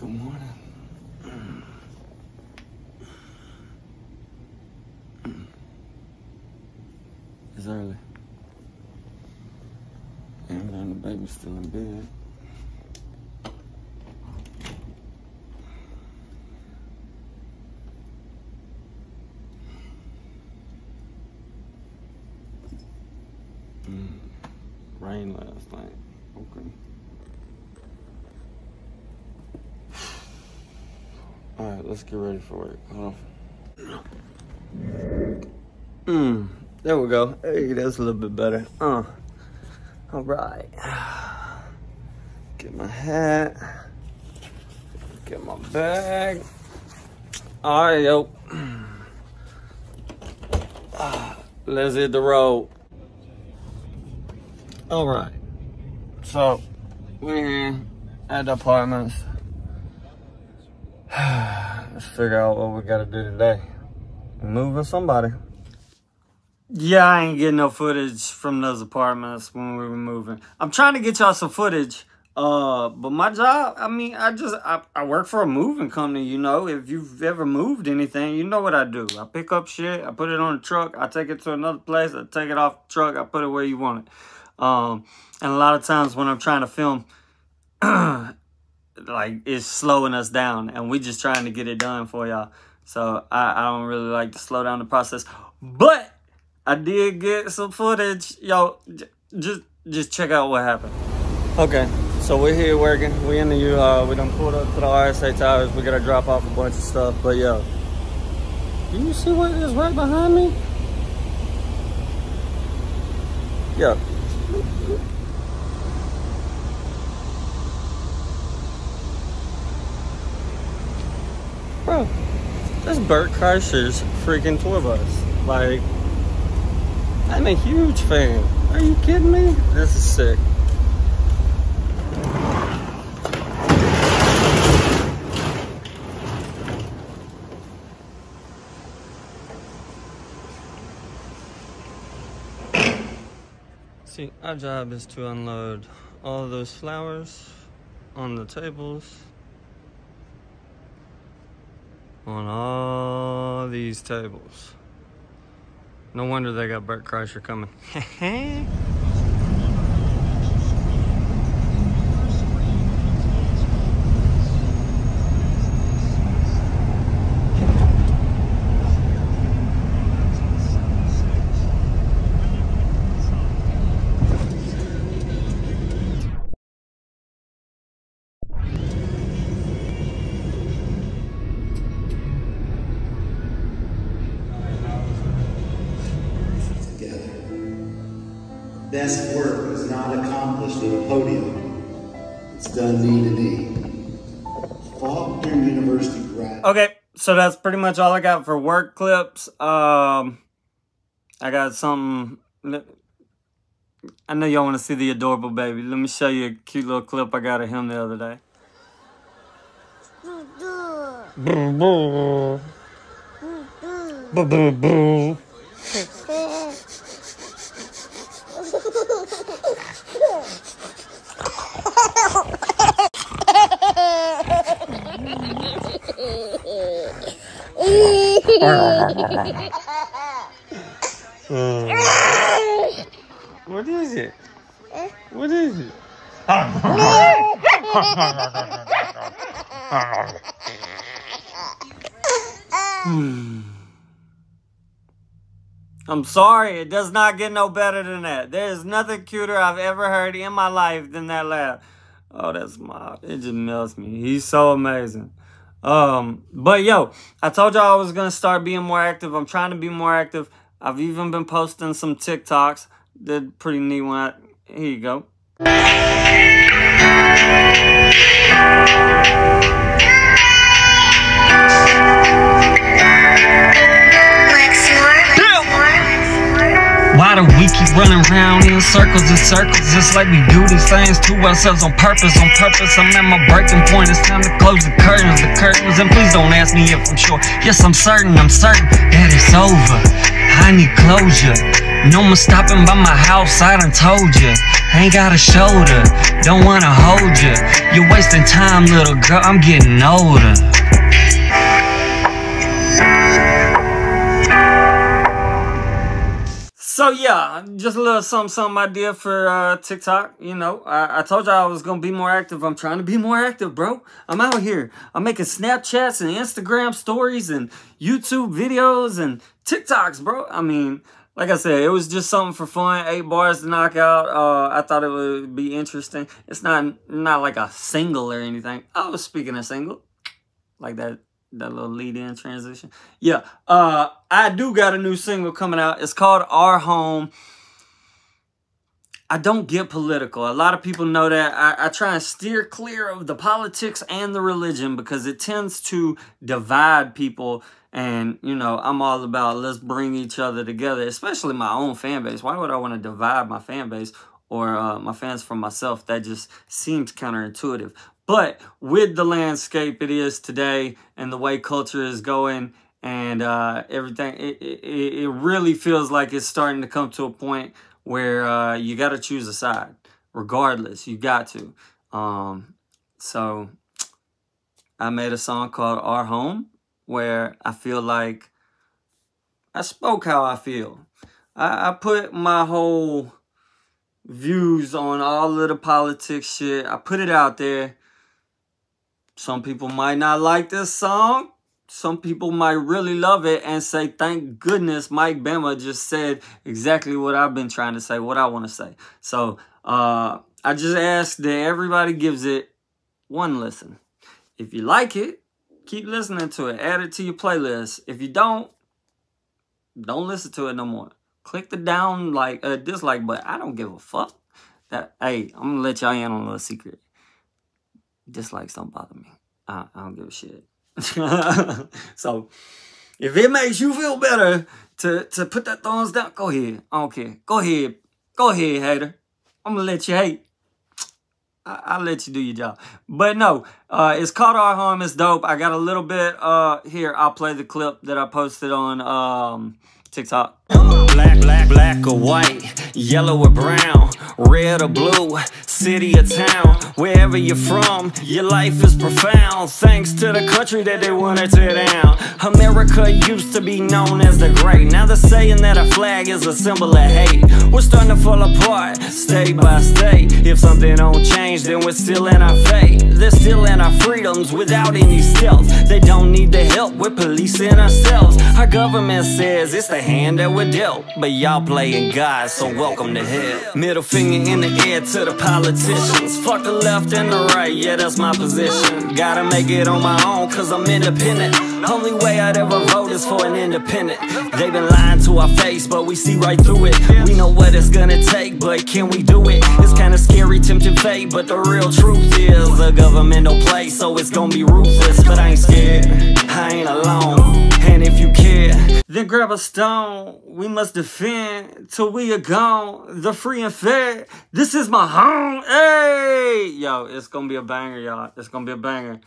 Good morning. It's early. And the baby's still in bed. Mm. Rain last night. Okay. All right, let's get ready for work. Hold on. Mm, there we go. Hey, that's a little bit better. Uh, all right. Get my hat. Get my bag. All right, yo. Ah, Let's hit the road. All right. So, we're at the apartments. Let's figure out what we gotta do today. Moving somebody. Yeah, I ain't getting no footage from those apartments when we were moving. I'm trying to get y'all some footage. Uh, but my job, I mean, I just I, I work for a moving company, you know. If you've ever moved anything, you know what I do. I pick up shit, I put it on a truck, I take it to another place, I take it off the truck, I put it where you want it. Um, and a lot of times when I'm trying to film, like it's slowing us down and we just trying to get it done for y'all. So I, I don't really like to slow down the process. But I did get some footage. J- just just check out what happened. Okay, so we're here working. We in the uh we done pulled up to the RSA towers. We gotta drop off a bunch of stuff. But yo, do you see what is right behind me? Yo. Bro, that's Bert Kreischer's freaking tour bus. Like, I'm a huge fan. Are you kidding me? This is sick. See, our job is to unload all those flowers on the tables on all these tables. No wonder they got Bert Kreischer coming. Best work is not accomplished at a podium. It's done knee to knee. Faulkner University grad. Okay, so that's pretty much all I got for work clips. Um, I got something. I know y'all want to see the adorable baby. Let me show you a cute little clip I got of him the other day. Boo, boo. Boo, boo, boo. What is it? What is it? Hmm. I'm sorry, it does not get no better than that. There is nothing cuter I've ever heard in my life than that laugh. Oh, that's my it just melts me. He's so amazing. Um, but yo, I told y'all I was gonna start being more active. I'm trying to be more active. I've even been posting some TikToks. Did pretty neat one. Here you go. Why do we keep running around in circles and circles? Just like we do these things to ourselves on purpose, on purpose. I'm at my breaking point. It's time to close the curtains, the curtains. And please don't ask me if I'm sure. Yes, I'm certain, I'm certain that it's over. I need closure. No more stopping by my house, I done told you. Ain't got a shoulder, don't wanna hold you. You're wasting time, little girl, I'm getting older. So yeah, just a little something, something idea for uh, TikTok. You know, I, I told y'all I was gonna be more active. I'm trying to be more active, bro. I'm out here. I'm making Snapchats and Instagram stories and YouTube videos and TikToks, bro. I mean, like I said, it was just something for fun. Eight bars to knock out. Uh, I thought it would be interesting. It's not not like a single or anything. I was speaking a single, like that that little lead in transition. Yeah, uh, I do got a new single coming out. It's called Our Home. I don't get political. A lot of people know that. I, I try and steer clear of the politics and the religion because it tends to divide people. And, you know, I'm all about let's bring each other together, especially my own fan base. Why would I want to divide my fan base or uh, my fans from myself? That just seems counterintuitive. But with the landscape it is today and the way culture is going and uh, everything, it, it, it really feels like it's starting to come to a point where uh, you got to choose a side. Regardless, you got to. Um, so I made a song called Our Home where I feel like I spoke how I feel. I, I put my whole views on all of the politics shit. I put it out there some people might not like this song. Some people might really love it and say, thank goodness Mike Bama just said exactly what I've been trying to say, what I want to say. So uh, I just ask that everybody gives it one listen. If you like it, keep listening to it. Add it to your playlist. If you don't, don't listen to it no more. Click the down like uh, dislike button. I don't give a fuck. That hey, I'm gonna let y'all in on a little secret dislikes don't bother me. I, I don't give a shit. so if it makes you feel better to, to put that thumbs down, go ahead. I don't care. Go ahead. Go ahead, hater. I'm gonna let you hate. I, will let you do your job. But no, uh, it's called Our Home. It's dope. I got a little bit uh, here. I'll play the clip that I posted on um, TikTok. Black, black, black or white, yellow or brown, red or blue, city or town, wherever you're from, your life is profound. Thanks to the country that they to tear down. America used to be known as the great. Now they're saying that a flag is a symbol of hate. We're starting to fall apart, state by state. If something don't change, then we're still in our fate. They're still in our freedoms without any stealth. They don't need the help, we're policing ourselves. Our government says it's the hand that we're dealt, but y'all playing God, so welcome to hell. Middle finger in the air to the politicians. Fuck the left and the right, yeah, that's my position. Gotta make it on my own, cause I'm independent. Only way I'd ever vote is for an independent. They've been lying to our face, but we see right through it. We know what it's gonna take, but can we do it? It's kinda scary, tempting fate, but the real truth is the government don't play, so it's gonna be ruthless. But I ain't scared, I ain't grab a stone. We must defend till we are gone. The free and fair. This is my home. Hey, yo, it's gonna be a banger, y'all. It's gonna be a banger.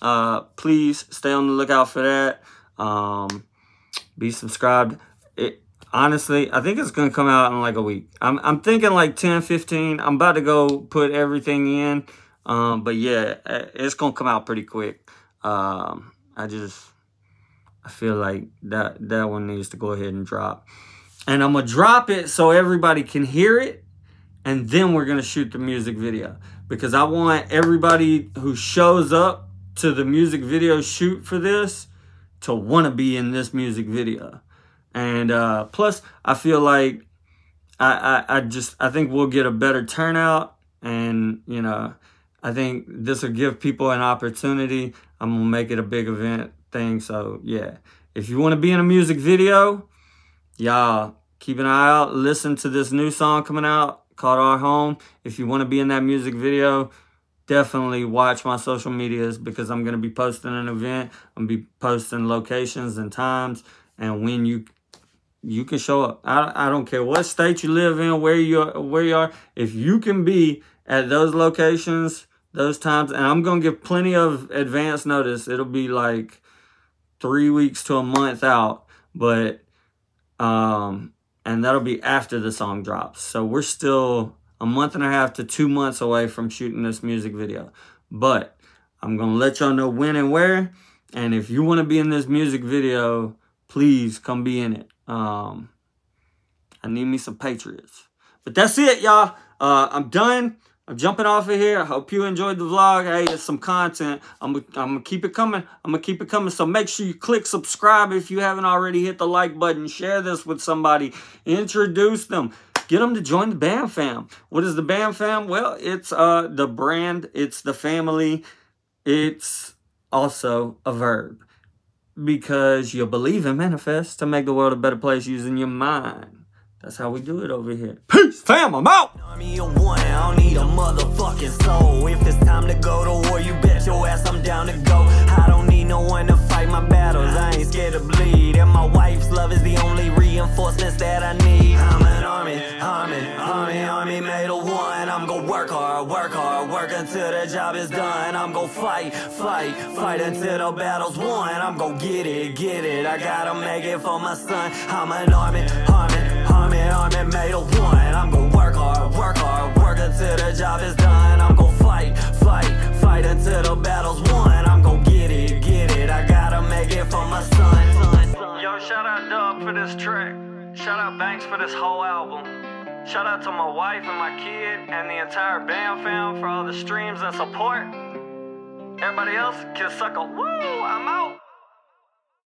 Uh, please stay on the lookout for that. Um, be subscribed. It honestly, I think it's gonna come out in like a week. I'm I'm thinking like 10, 15. I'm about to go put everything in. Um, but yeah, it's gonna come out pretty quick. Um, I just I feel like that that one needs to go ahead and drop. And I'm gonna drop it so everybody can hear it, and then we're gonna shoot the music video because I want everybody who shows up to the music video shoot for this to want to be in this music video. And uh, plus, I feel like I, I, I just I think we'll get a better turnout, and you know, I think this will give people an opportunity. I'm gonna make it a big event thing. So yeah, if you want to be in a music video, y'all keep an eye out. Listen to this new song coming out called Our Home. If you want to be in that music video, definitely watch my social medias because I'm going to be posting an event. I'm going to be posting locations and times and when you you can show up. I, I don't care what state you live in, where you are, where you are. If you can be at those locations, those times, and I'm going to give plenty of advance notice. It'll be like three weeks to a month out, but um, and that'll be after the song drops. So we're still a month and a half to two months away from shooting this music video. But I'm going to let y'all know when and where. And if you want to be in this music video, please come be in it. Um, I need me some Patriots. But that's it, y'all. Uh, I'm done. I'm jumping off of here. I hope you enjoyed the vlog. Hey, it's some content. I'm, going to keep it coming. I'm going to keep it coming. So make sure you click subscribe if you haven't already. Hit the like button. Share this with somebody. Introduce them. Get them to join the BAM fam. What is the BAM fam? Well, it's uh the brand. It's the family. It's also a verb. Because you believe and manifest to make the world a better place using your mind. That's how we do it over here. Peace, fam, I'm out. Army of one, I don't need a motherfucking soul. If it's time to go to war, you bet your ass I'm down to go. I don't need no one to fight my battles. I ain't scared to bleed. And my wife's love until the job is done. I'm gonna fight, fight, fight until the battle's won. I'm gonna get it, get it. I gotta make it for my son. I'm an army, army army, army made of one I'm gonna work hard, work hard, work until the job is done I'm gonna fight, fight, fight until the battle's won I'm gonna get it, get it, I gotta make it for my son Yo, shout out Dub for this track Shout out Banks for this whole album Shout out to my wife and my kid and the entire BAM fam for all the streams and support. Everybody else can suck a woo, I'm out